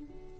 Mm-hmm.